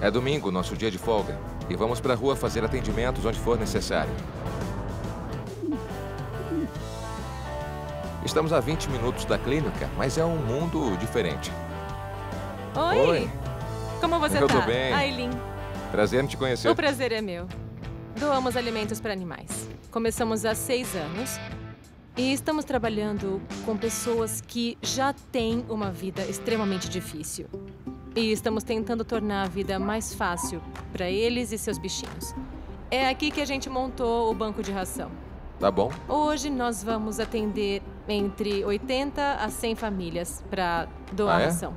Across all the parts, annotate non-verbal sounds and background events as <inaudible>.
É domingo, nosso dia de folga. E vamos pra rua fazer atendimentos onde for necessário. Estamos a 20 minutos da clínica, mas é um mundo diferente. Oi. Oi. Como você Eu tá? tô bem. Aileen. Prazer em te conhecer. O prazer é meu. Doamos alimentos para animais. Começamos há seis anos e estamos trabalhando com pessoas que já têm uma vida extremamente difícil. E estamos tentando tornar a vida mais fácil para eles e seus bichinhos. É aqui que a gente montou o banco de ração. Tá bom? Hoje nós vamos atender entre 80 a 100 famílias para doar Ah, é? ração.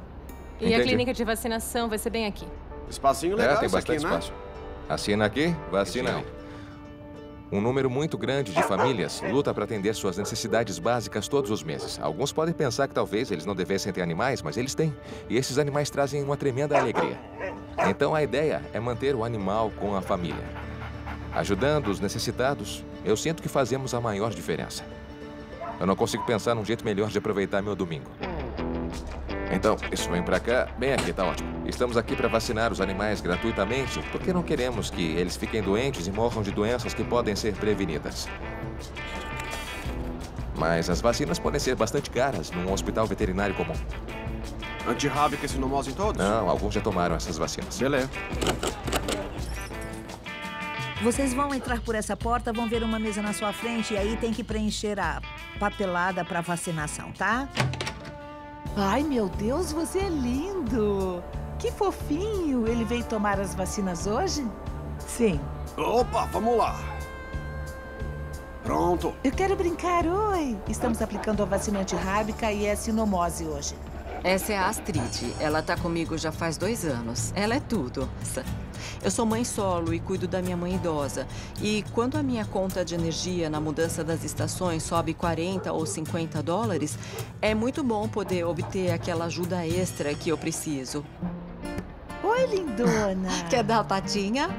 E a Entendi. clínica de vacinação vai ser bem aqui. Espacinho É, legal tem isso aqui, bastante né? espaço. Assina aqui, vacina ali. Um número muito grande de famílias luta para atender suas necessidades básicas todos os meses. Alguns podem pensar que talvez eles não devessem ter animais, mas eles têm. E esses animais trazem uma tremenda alegria. Então a ideia é manter o animal com a família. Ajudando os necessitados, eu sinto que fazemos a maior diferença. Eu não consigo pensar num jeito melhor de aproveitar meu domingo. Então, isso vem pra cá. Bem aqui, tá ótimo. Estamos aqui para vacinar os animais gratuitamente, porque não queremos que eles fiquem doentes e morram de doenças que podem ser prevenidas. Mas as vacinas podem ser bastante caras num hospital veterinário comum. Antirrábica e sinomose em todos? Não, alguns já tomaram essas vacinas. Beleza. Vocês vão entrar por essa porta, vão ver uma mesa na sua frente e aí tem que preencher a papelada para vacinação, tá? Ai, meu Deus, você é lindo! Que fofinho! Ele veio tomar as vacinas hoje? Sim. Opa, vamos lá. Pronto. Eu quero brincar, oi! Estamos aplicando a vacina antirrábica e é sinomose hoje. Essa é a Astrid. Ela tá comigo já faz dois anos. Ela é tudo. Eu sou mãe solo e cuido da minha mãe idosa. E quando a minha conta de energia na mudança das estações sobe 40 ou 50 dólares, é muito bom poder obter aquela ajuda extra que eu preciso. Oi, lindona! <laughs> Quer dar a patinha?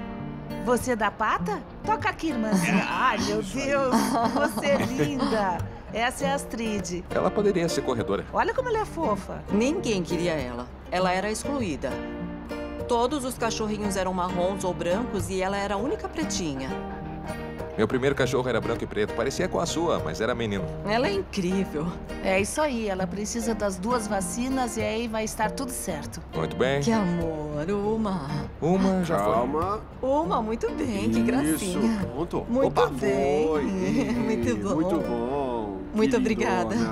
Você dá pata? Toca aqui, irmãzinha. Ai, meu Deus! Você é linda! <laughs> Essa é a Astrid. Ela poderia ser corredora. Olha como ela é fofa. Ninguém queria ela. Ela era excluída. Todos os cachorrinhos eram marrons ou brancos e ela era a única pretinha. Meu primeiro cachorro era branco e preto. Parecia com a sua, mas era menino. Ela é incrível. É isso aí, ela precisa das duas vacinas e aí vai estar tudo certo. Muito bem. Que amor, uma. Uma já foi. Calma. Uma, muito bem, que Isso, gracinha. pronto. Muito Opa, bem. Foi. <laughs> Muito bom. Muito bom. Muito obrigada. <laughs>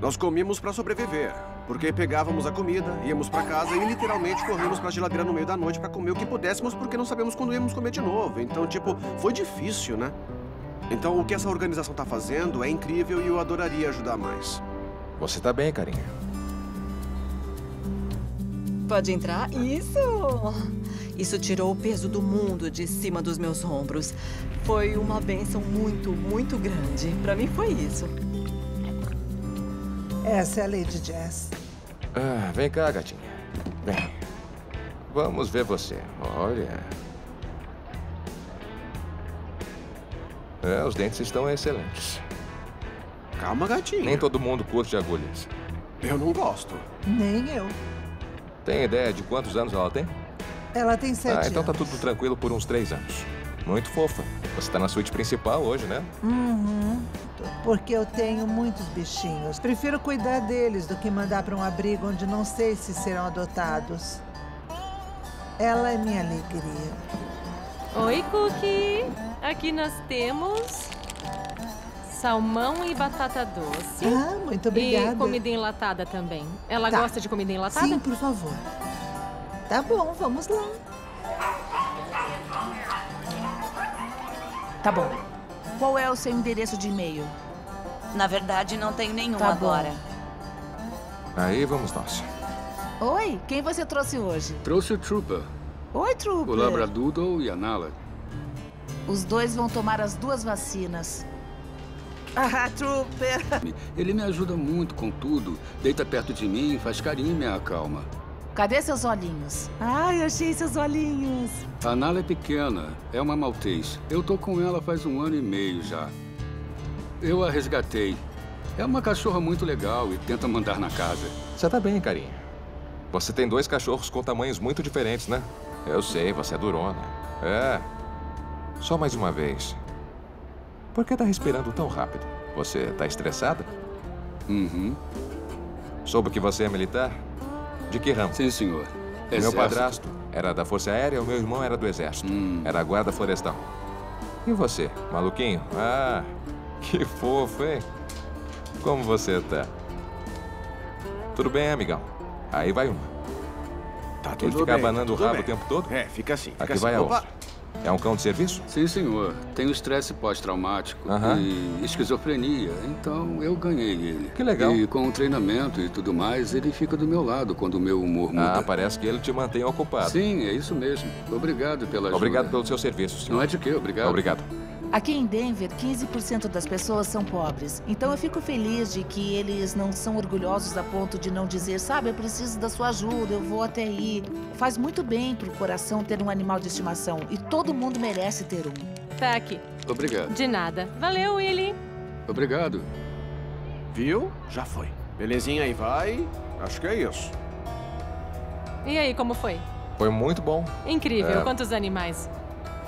Nós comíamos para sobreviver, porque pegávamos a comida, íamos para casa e literalmente corríamos para a geladeira no meio da noite para comer o que pudéssemos, porque não sabíamos quando íamos comer de novo. Então, tipo, foi difícil, né? Então, o que essa organização tá fazendo é incrível e eu adoraria ajudar mais. Você tá bem, carinha. Pode entrar? Isso! Isso tirou o peso do mundo de cima dos meus ombros. Foi uma bênção muito, muito grande. Pra mim foi isso. Essa é a Lady Jazz. Ah, vem cá, gatinha. Vem. Vamos ver você. Olha. É, os dentes estão excelentes. Calma, gatinha. Nem todo mundo curte agulhas. Eu não gosto. Nem eu. Tem ideia de quantos anos ela tem? Ela tem sete Ah, então tá tudo tranquilo por uns três anos. Muito fofa. Você tá na suíte principal hoje, né? Uhum. Porque eu tenho muitos bichinhos. Prefiro cuidar deles do que mandar para um abrigo onde não sei se serão adotados. Ela é minha alegria. Oi, Cookie! Aqui nós temos salmão e batata doce. Ah, muito obrigada. E comida enlatada também. Ela Tá. gosta de comida enlatada? Sim, por favor. Tá bom, vamos lá. Tá bom. Qual é o seu endereço de e-mail? Na verdade, não tenho nenhum Tá bom. agora. Aí vamos nós. Oi, quem você trouxe hoje? Trouxe o Trooper, Oi, Trooper. o Labradoodle e a Nala. Os dois vão tomar as duas vacinas. <laughs> Ah, Trooper. Ele me ajuda muito com tudo. Deita perto de mim, faz carinho e me acalma. Cadê seus olhinhos? Ai, achei seus olhinhos. A Nala é pequena, é uma maltês. Eu tô com ela faz um ano e meio já. Eu a resgatei. É uma cachorra muito legal e tenta mandar na casa. Você tá bem, carinha. Você tem dois cachorros com tamanhos muito diferentes, né? Eu sei, você é durona. É. Só mais uma vez. Por que tá respirando tão rápido? Você tá estressada? Uhum. Soube que você é militar? De que ramo? Sim, senhor. Meu Exército. padrasto era da Força Aérea, o meu irmão era do Exército. Hum. Era guarda florestal. E você, maluquinho? Ah, que fofo, hein? Como você tá? Tudo bem, amigão? Aí vai uma. Tá Ele tudo fica bem. abanando o tudo rabo bem. o tempo todo? É, fica assim. Fica Aqui assim. vai a Opa. outra. É um cão de serviço? Sim, senhor. Tenho estresse pós-traumático e esquizofrenia, então eu ganhei ele. Que legal. E com o treinamento e tudo mais, ele fica do meu lado quando o meu humor muda. Ah, parece que ele te mantém ocupado. Sim, é isso mesmo. Obrigado pela ajuda. Obrigado pelo seu serviço, senhor. Não é de quê, obrigado. Obrigado. Aqui em Denver, 15% das pessoas são pobres. Então eu fico feliz de que eles não são orgulhosos a ponto de não dizer, sabe, eu preciso da sua ajuda, eu vou até aí. Faz muito bem pro coração ter um animal de estimação e todo mundo merece ter um. Tá aqui. Obrigado. De nada. Valeu, Willy. Obrigado. Viu? Já foi. Belezinha aí, vai. Acho que é isso. E aí, como foi? Foi muito bom. Incrível. É. Quantos animais?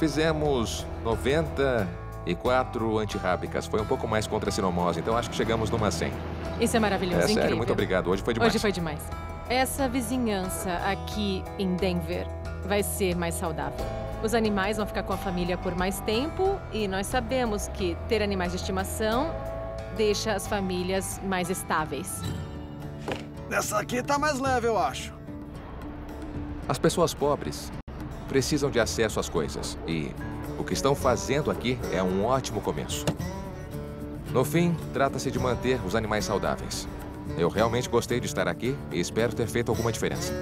Fizemos 94 antirrábicas. Foi um pouco mais contra a sinomose, então acho que chegamos numa 100. Isso é maravilhoso. É incrível. sério, muito obrigado. Hoje foi demais. Hoje foi demais. Essa vizinhança aqui em Denver vai ser mais saudável. Os animais vão ficar com a família por mais tempo e nós sabemos que ter animais de estimação deixa as famílias mais estáveis. Essa aqui tá mais leve, eu acho. As pessoas pobres precisam de acesso às coisas e o que estão fazendo aqui é um ótimo começo. No fim, trata-se de manter os animais saudáveis. Eu realmente gostei de estar aqui e espero ter feito alguma diferença.